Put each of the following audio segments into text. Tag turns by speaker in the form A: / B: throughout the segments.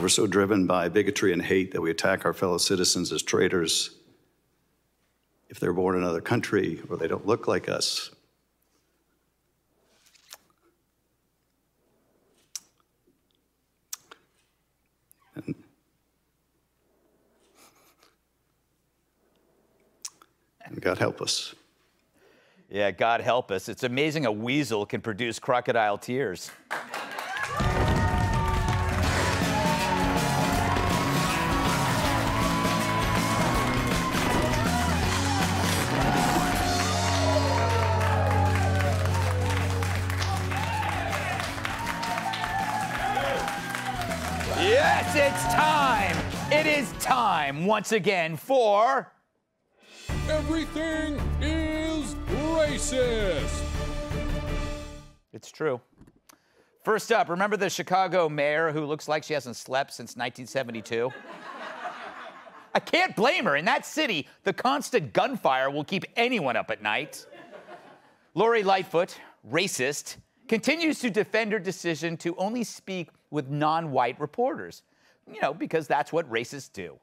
A: We're so driven by bigotry and hate that we attack our fellow citizens as traitors if they're born in another country or they don't look like us. And, God help us.
B: Yeah, God help us. It's amazing a weasel can produce crocodile tears. Yes, it's time. It is time once again for.
C: Everything is racist.
B: It's true. First up, remember the Chicago mayor who looks like she hasn't slept since 1972? I can't blame her. In that city, the constant gunfire will keep anyone up at night. Lori Lightfoot, racist, continues to defend her decision to only speak with non white reporters. You know, because that's what racists do.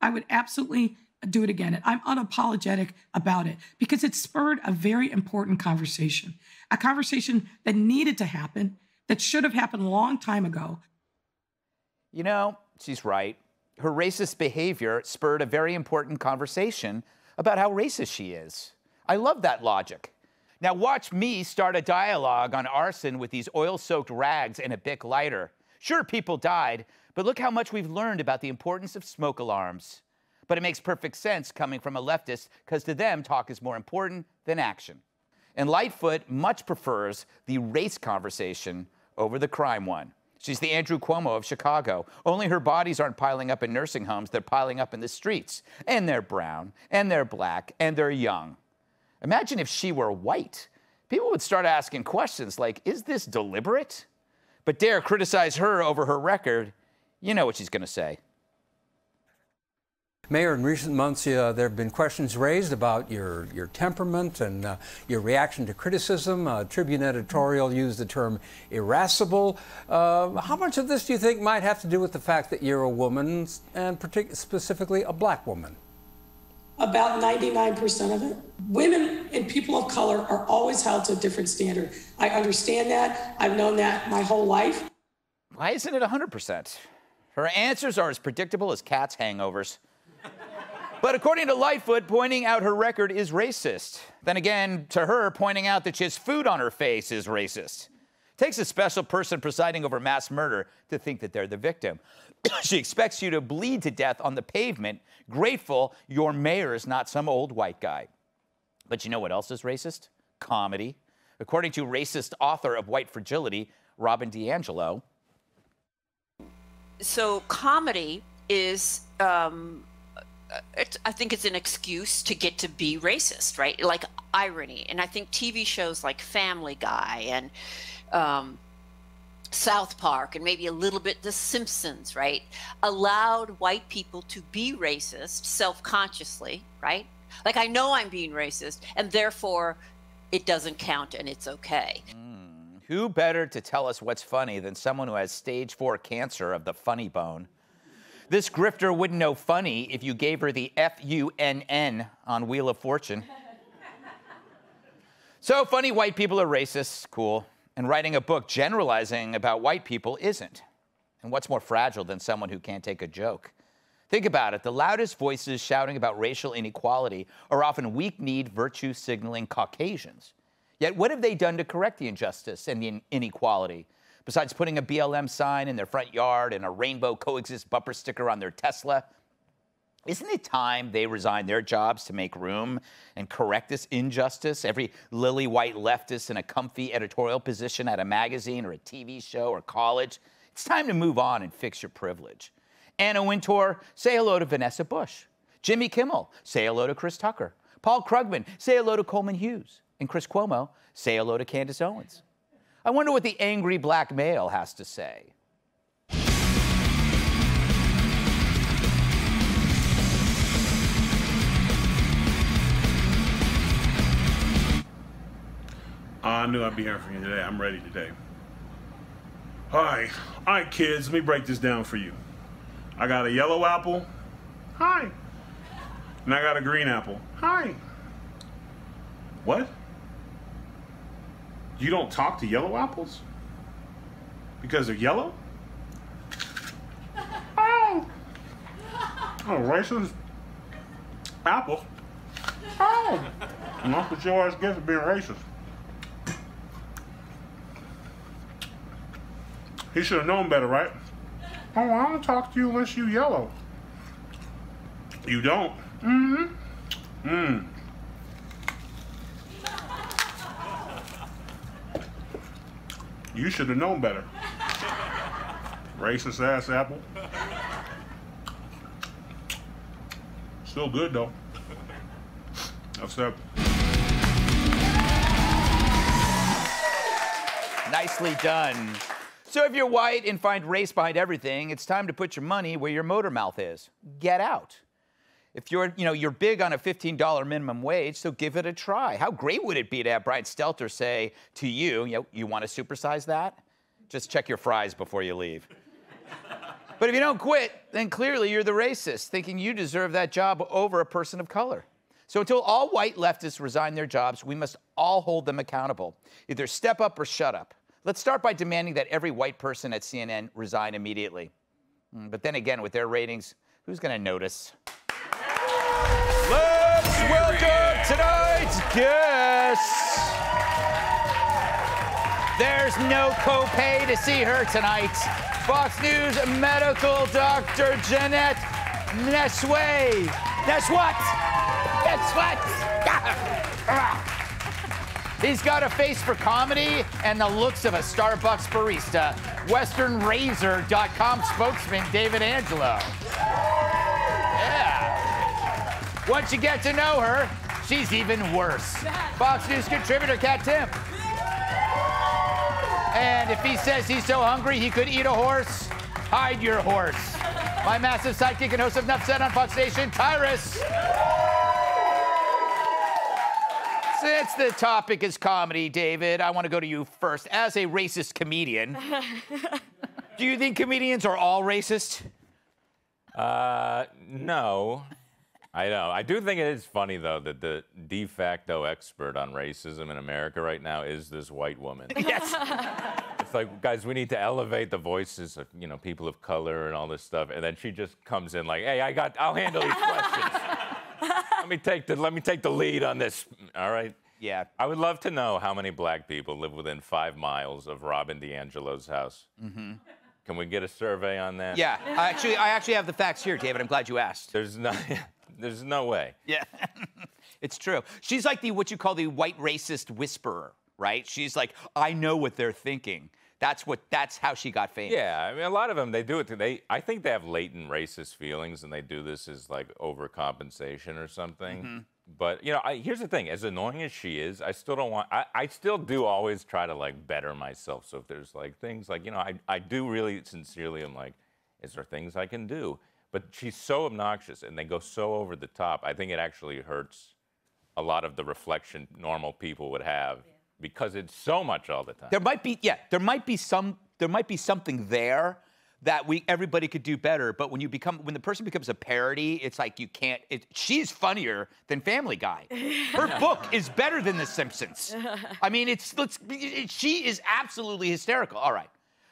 D: I would absolutely do it again. And I'm unapologetic about it because it spurred a very important conversation, a conversation that needed to happen, that should have happened a long time ago.
B: You know, she's right. Her racist behavior spurred a very important conversation about how racist she is. I love that logic. Now, watch me start a dialogue on arson with these oil soaked rags and a Bic lighter. Sure, people died, but look how much we've learned about the importance of smoke alarms. But it makes perfect sense coming from a leftist because to them, talk is more important than action. And Lightfoot much prefers the race conversation over the crime one. She's the Andrew Cuomo of Chicago. Only her bodies aren't piling up in nursing homes, they're piling up in the streets. And they're brown, and they're black, and they're young. Imagine if she were white. People would start asking questions like, is this deliberate? But dare criticize her over her record, you know what she's going to say.
E: Mayor, in recent months, uh, there have been questions raised about your, your temperament and uh, your reaction to criticism. Uh, Tribune editorial used the term irascible. Uh, how much of this do you think might have to do with the fact that you're a woman, and partic- specifically a black woman?
D: About 99% of it. Women and people of color are always held to a different standard. I understand that. I've known that my whole life.
B: Why isn't it 100%? Her answers are as predictable as cats' hangovers. But according to Lightfoot, pointing out her record is racist. Then again, to her, pointing out that she has food on her face is racist. takes a special person presiding over mass murder to think that they're the victim. she expects you to bleed to death on the pavement, grateful your mayor is not some old white guy. But you know what else is racist? Comedy. According to racist author of White Fragility, Robin DiAngelo.
F: So, comedy is um, I think it's an excuse to get to be racist, right? Like irony. And I think TV shows like Family Guy and um, South Park and maybe a little bit The Simpsons, right? Allowed white people to be racist self consciously, right? Like I know I'm being racist and therefore it doesn't count and it's okay.
B: Mm, who better to tell us what's funny than someone who has stage four cancer of the funny bone? This grifter wouldn't know funny if you gave her the F U N N on Wheel of Fortune. so, funny white people are racist, cool. And writing a book generalizing about white people isn't. And what's more fragile than someone who can't take a joke? Think about it. The loudest voices shouting about racial inequality are often weak kneed, virtue signaling Caucasians. Yet, what have they done to correct the injustice and the inequality? besides putting a BLM sign in their front yard and a rainbow coexist bumper sticker on their Tesla. Isn't it time they resign their jobs to make room and correct this injustice? Every lily white leftist in a comfy editorial position at a magazine or a TV show or college. It's time to move on and fix your privilege. Anna Wintour, say hello to Vanessa Bush. Jimmy Kimmel, say hello to Chris Tucker. Paul Krugman, say hello to Coleman Hughes. And Chris Cuomo, say hello to Candace Owens. I wonder what the angry black male has to say.
G: I knew I'd be hearing from you today. I'm ready today. All right, all right, kids. Let me break this down for you. I got a yellow apple. Hi. And I got a green apple. Hi. What? You don't talk to yellow apples? Because they're yellow? Oh. Oh, racist apples. Oh. And that's what your ass gets for being racist. He should have known better, right? Oh, I don't want to talk to you unless you yellow. You don't? Mm-hmm. Mm. You should have known better. Racist ass apple. Still good though. That's up.
B: Nicely done. So if you're white and find race behind everything, it's time to put your money where your motor mouth is. Get out. If you're, you know, you're big on a $15 minimum wage, so give it a try. How great would it be to have Brian Stelter say to you, you know, you want to supersize that? Just check your fries before you leave. but if you don't quit, then clearly you're the racist, thinking you deserve that job over a person of color. So until all white leftists resign their jobs, we must all hold them accountable. Either step up or shut up. Let's start by demanding that every white person at CNN resign immediately. Mm, But then again, with their ratings, who's going to notice? Let's welcome tonight's guest. There's no copay to see her tonight. Fox News medical doctor Janette Nesway. Ness what? Ness what? He's got a face for comedy and the looks of a Starbucks barista. WesternRazor.com spokesman David Angelo. Yeah. Once you get to know her, she's even worse. Fox News contributor Kat Timpf. And if he says he's so hungry he could eat a horse, hide your horse. My massive sidekick and host of Nuff Said on Fox Nation, Tyrus. Since the topic is comedy, David, I want to go to you first. As a racist comedian, do you think comedians are all racist?
H: Uh, no. I know. I do think it is funny though that the de facto expert on racism in America right now is this white woman.
B: Yes.
H: It's like, guys, we need to elevate the voices of you know people of color and all this stuff, and then she just comes in like, "Hey, I got, I'll handle these questions. let me take the, let me take the lead on this. All right."
B: Yeah.
H: I would love to know how many black people live within five miles of Robin DiAngelo's house. Mm-hmm. Can we get a survey on that?
B: Yeah. I actually, I actually have the facts here, David. I'm glad you asked.
H: There's no, there's no way.
B: Yeah. it's true. She's like the what you call the white racist whisperer, right? She's like, I know what they're thinking. That's what. That's how she got famous.
H: Yeah, I mean, a lot of them they do it. They, I think they have latent racist feelings, and they do this as like overcompensation or something. Mm-hmm. But you know, I, here's the thing: as annoying as she is, I still don't want. I, I still do always try to like better myself. So if there's like things like you know, I, I do really sincerely am like, is there things I can do? But she's so obnoxious, and they go so over the top. I think it actually hurts a lot of the reflection normal people would have because it's so much all the time.
B: There might be, yeah, there might be some, there might be something there that we everybody could do better. But when you become, when the person becomes a parody, it's like you can't. It, she's funnier than Family Guy. Her book is better than The Simpsons. I mean, it's let's. It, she is absolutely hysterical. All right,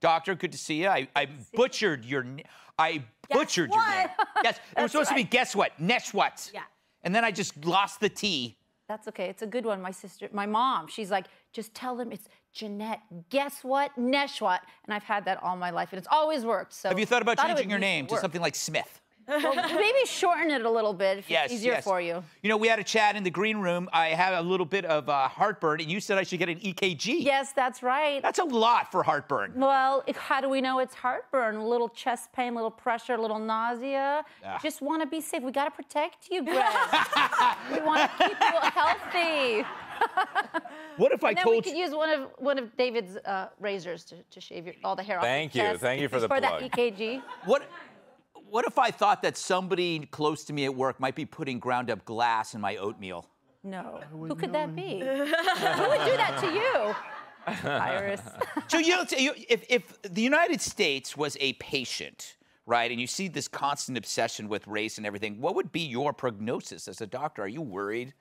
B: Doctor, good to see you. I, I butchered your. n- I butchered your name. Yes, it was
I: That's
B: supposed to be guess what? Nesh what?
I: Yeah.
B: And then I just lost the T.
I: That's okay. It's a good one. My sister, my mom, she's like, just tell them it's Janette. Guess what? Nesheiwat. And I've had that all my life, and it's always worked. So
B: Have you thought about changing your name to
I: work.
B: something like Smith?
I: Well, maybe shorten it a little bit if
B: Yes,
I: it's easier
B: yes.
I: for you.
B: You know, we had a chat in the green room. I had a little bit of uh, heartburn, and you said I should get an EKG.
I: Yes, that's right.
B: That's a lot for heartburn.
I: well, how do we know it's heartburn? A little chest pain, a little pressure, a little nausea.
B: Ah.
I: Just want to be safe. We got to protect you, Greg. we want to keep you healthy.
B: What if I
I: And then we
B: told
I: could use one of one of David's uh, razors to, to shave your, all the hair
H: Thank
I: off Thank
H: you. Thank you for the
I: for
H: plug.
I: that EKG.
B: what? What if I thought that somebody close to me at work might be putting ground up glass in my oatmeal?
I: No. Who could that be? Who would do that to you? Tyrus.
B: So you, know, you if if the United States was a patient, right, and you see this constant obsession with race and everything, what would be your prognosis as a doctor? Are you worried?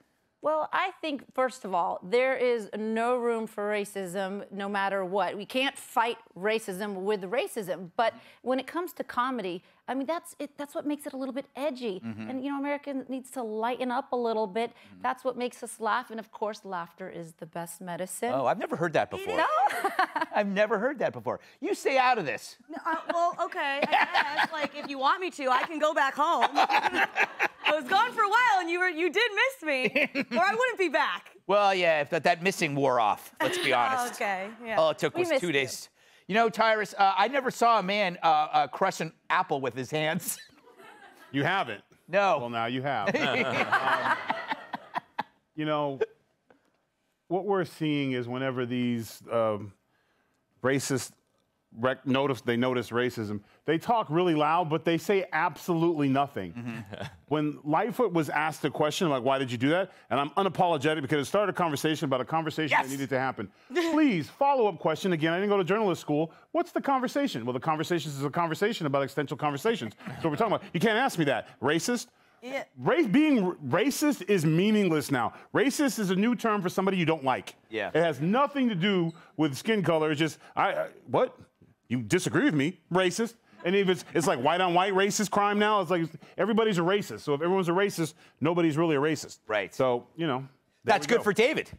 I: Well, I think, first of all, there is no room for racism no matter what. We can't fight racism with racism. But when it comes to comedy, I mean, that's it, that's what makes it a little bit edgy.
B: Mhm.
I: And, you know, America needs to lighten up a little bit.
B: Mm-hmm.
I: That's what makes us laugh. And, of course, laughter is the best medicine.
B: Oh, I've never heard that before.
I: No?
B: I've never heard that before. You stay out of this.
J: No, uh, well, okay. I guess, like, if you want me to, I can go back home. I was gone for a while, and you were you did miss me, or I wouldn't be back.
B: Well, yeah, if that, that missing wore off. Let's be honest.
J: okay. Yeah.
B: All it took
J: We
B: was
J: missed
B: two
J: you.
B: days. You know, Tyrus, uh, I never saw a man uh, uh, crush an apple with his hands.
K: You haven't.
B: No.
K: Well, now you have. Um, you know, what we're seeing is whenever these um, racist rec- notice they notice racism, they talk really loud, but they say absolutely nothing.
B: Mm-hmm.
K: when Lightfoot was asked a question like, "Why did you do that?" and I'm unapologetic because it started a conversation about a conversation that needed to happen. Please follow up question again. I didn't go to journalist school. What's the conversation? Well, the conversation is a conversation about existential conversations. so we're talking about. You can't ask me that. Racist.
J: Yeah.
K: Race, being r- racist is meaningless now. Racist is a new term for somebody you don't like.
B: Yeah.
K: It has nothing to do with skin color. It's just, I, I what? You disagree with me? Racist. And if it's, it's like white on white racist crime now, it's like everybody's a racist. So if everyone's a racist, nobody's really a racist.
B: Right.
K: So, you know.
B: That's good
K: go.
B: for David.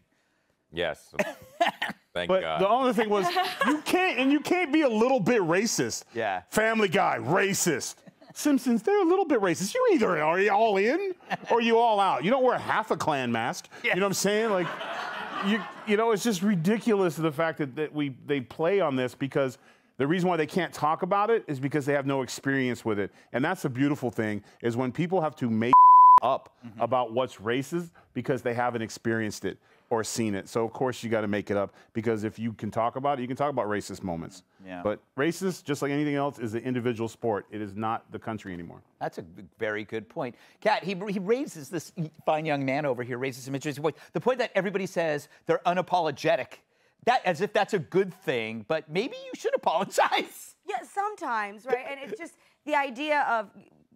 H: Yes. Thank
K: But
H: God.
K: the only thing was, you can't, and you can't be a little bit racist.
B: Yeah.
K: Family Guy, racist. Simpsons, they're a little bit racist. You either are you all in or you all out. You don't wear half a Klan mask. You know what I'm saying? Like, you, you know, it's just ridiculous the fact that, that we they play on this because the reason why they can't talk about it is because they have no experience with it. And that's a beautiful thing is when people have to make up mm-hmm. about what's racist because they haven't experienced it or seen it. So of course you got to make it up because if you can talk about it, you can talk about racist moments.
B: Yeah.
K: But racist, just like anything else, is an individual sport. It is not the country anymore.
B: That's a very good point. Kat, he, he raises this fine young man over here, raises some interesting points. The point that everybody says they're unapologetic, that as if that's a good thing, but maybe you should apologize.
J: Yeah, sometimes, right? And it's just the idea of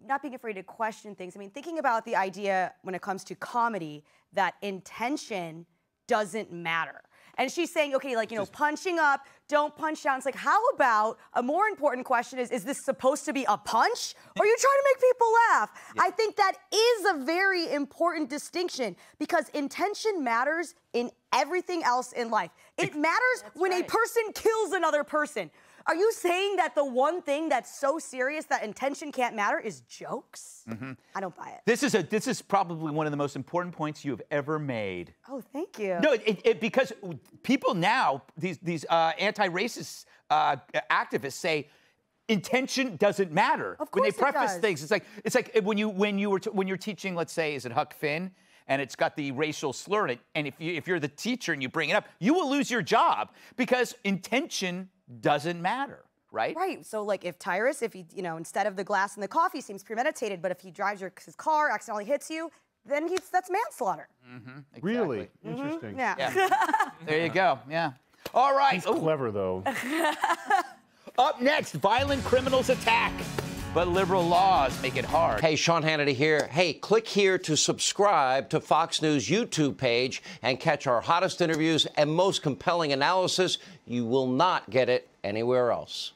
J: not being afraid to question things. I mean, thinking about the idea when it comes to comedy that intention doesn't matter. And she's saying, okay, like, you know, punching up, don't punch down. It's like, how about a more important question is, is this supposed to be a punch? Or are you trying to make people laugh? I think that is a very important distinction because intention matters in everything else in life. It matters when a person kills another person. Are you saying that the one thing that's so serious that intention can't matter is jokes? I don't buy it.
B: This is a this is probably one of the most important points you have ever made.
J: Oh, thank you.
B: No, it, it, because people now, these these uh, anti-racist uh, activists say intention doesn't matter
J: Of
B: when they
J: it
B: preface things. It's like it's like when you when you were t- when you're teaching, let's say, is it Huck Finn? And it's got the racial slur in it. And if you if you're the teacher and you bring it up, you will lose your job because intention doesn't matter, right?
J: Right. So, like, if Tyrus, if he, you know, instead of the glass and the coffee seems premeditated, but if he drives your, his car, accidentally hits you, then he's that's manslaughter.
K: Really?
J: Mhm.
K: Interesting.
J: Yeah.
B: There you go. Yeah. All right.
K: He's clever, though.
B: Up next, violent criminals attack, but liberal laws make it hard.
L: Hey, Sean Hannity here. Hey, click here to subscribe to Fox News YouTube page and catch our hottest interviews and most compelling analysis. You will not get it anywhere else.